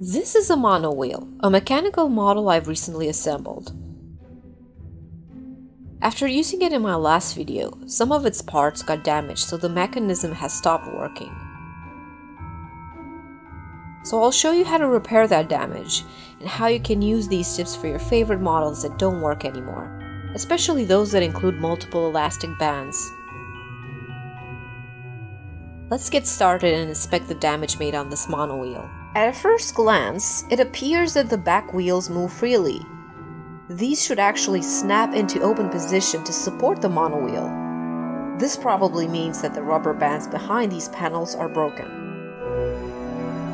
This is a mono wheel, a mechanical model I've recently assembled. After using it in my last video, some of its parts got damaged so the mechanism has stopped working. So I'll show you how to repair that damage and how you can use these tips for your favorite models that don't work anymore, especially those that include multiple elastic bands. Let's get started and inspect the damage made on this mono wheel. At a first glance, it appears that the back wheels move freely. These should actually snap into open position to support the monowheel. This probably means that the rubber bands behind these panels are broken.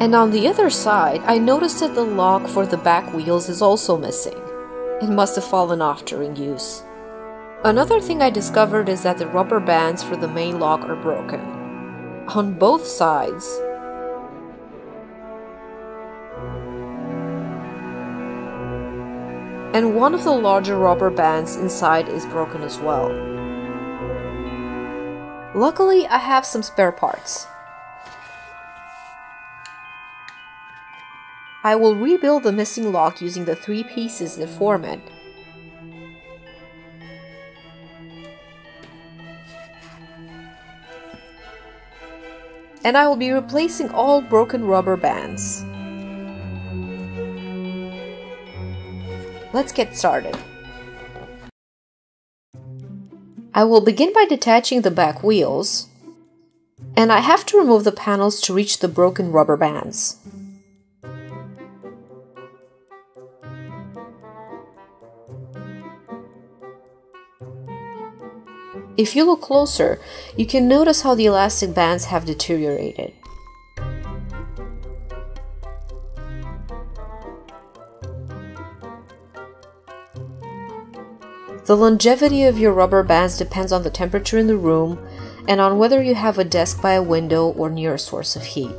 And on the other side, I noticed that the lock for the back wheels is also missing. It must have fallen off during use. Another thing I discovered is that the rubber bands for the main lock are broken. On both sides. And one of the larger rubber bands inside is broken as well. Luckily, I have some spare parts. I will rebuild the missing lock using the three pieces that form it. And I will be replacing all broken rubber bands. Let's get started. I will begin by detaching the back wheels, and I have to remove the panels to reach the broken rubber bands. If you look closer, you can notice how the elastic bands have deteriorated. The longevity of your rubber bands depends on the temperature in the room and on whether you have a desk by a window or near a source of heat.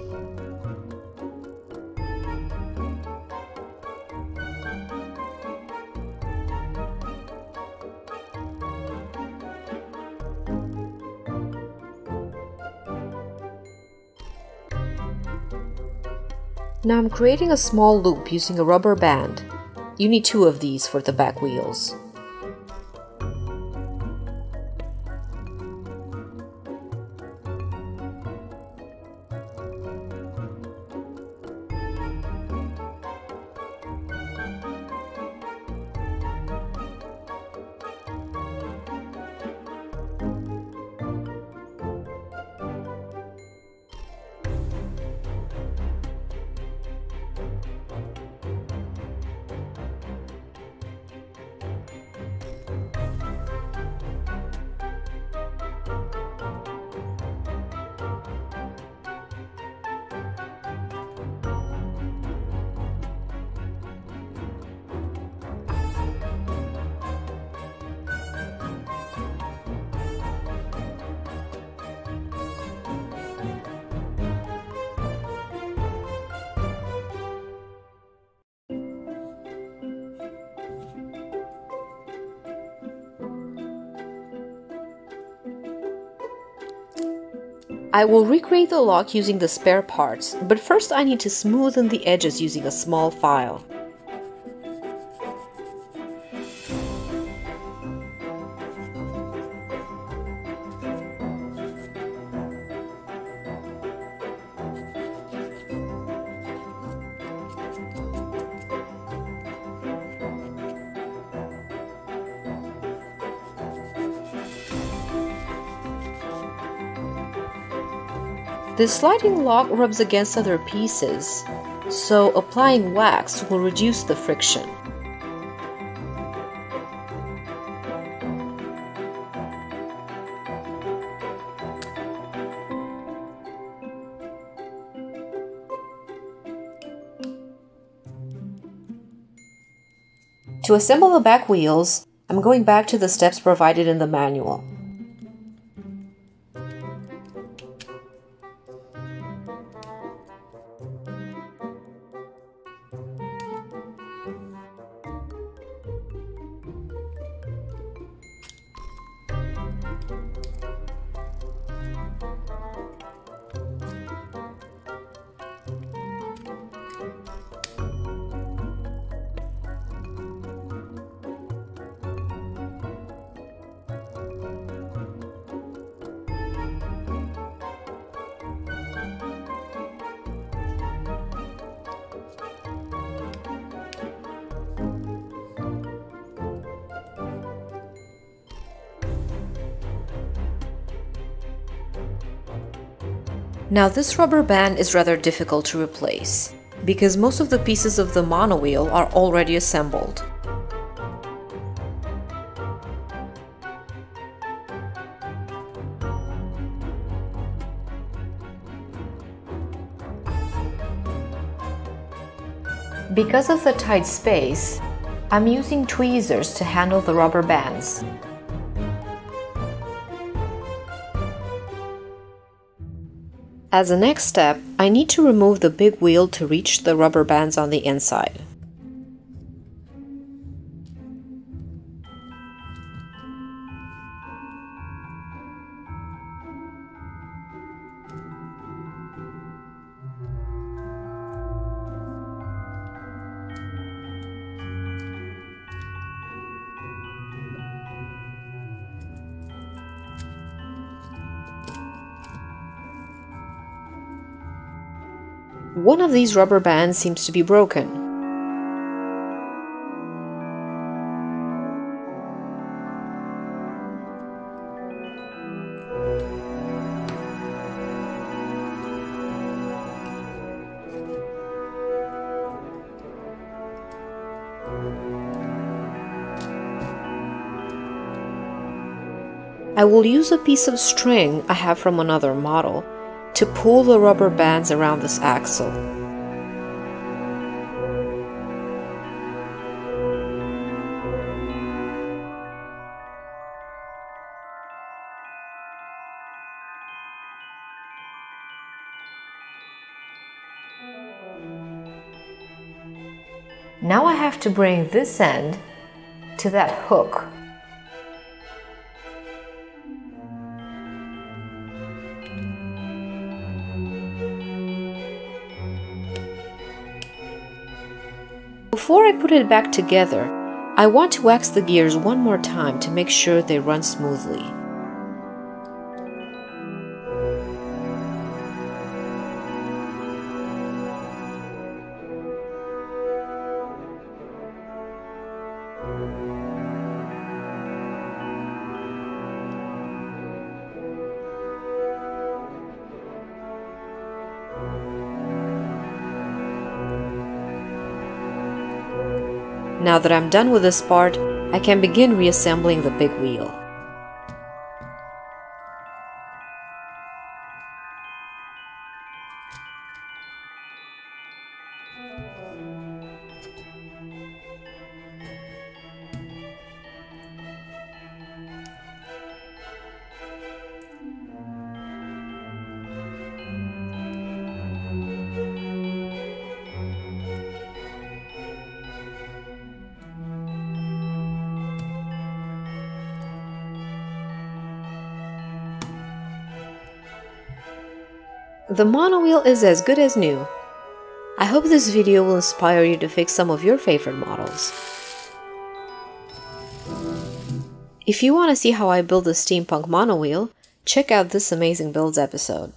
Now I'm creating a small loop using a rubber band. You need two of these for the back wheels. I will recreate the lock using the spare parts, but first I need to smoothen the edges using a small file. The sliding lock rubs against other pieces, so applying wax will reduce the friction. To assemble the back wheels, I'm going back to the steps provided in the manual. Now this rubber band is rather difficult to replace, because most of the pieces of the monowheel are already assembled. Because of the tight space, I'm using tweezers to handle the rubber bands. As a next step, I need to remove the big wheel to reach the rubber bands on the inside. One of these rubber bands seems to be broken. I will use a piece of string I have from another model to pull the rubber bands around this axle. Now I have to bring this end to that hook Before I put it back together, I want to wax the gears one more time to make sure they run smoothly. Now that I'm done with this part, I can begin reassembling the big wheel. The monowheel is as good as new. I hope this video will inspire you to fix some of your favorite models. If you want to see how I build the steampunk monowheel, check out this amazing builds episode.